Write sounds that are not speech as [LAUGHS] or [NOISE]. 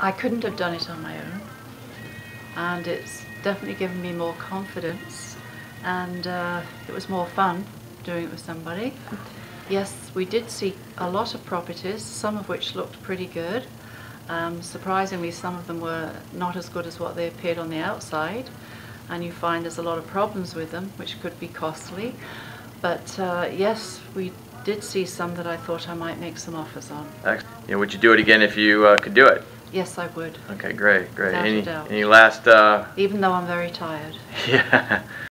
I couldn't have done it on my own, and it's definitely given me more confidence, and uh, it was more fun doing it with somebody. Yes, we did see a lot of properties, some of which looked pretty good. Um, surprisingly, some of them were not as good as what they appeared on the outside, and you find there's a lot of problems with them, which could be costly. But uh, yes, we did see some that I thought I might make some offers on. Excellent. Would you do it again if you uh, could do it? Yes, I would, Okay, great, great. Without Any, any last, uh, even though I'm very tired. [LAUGHS] yeah.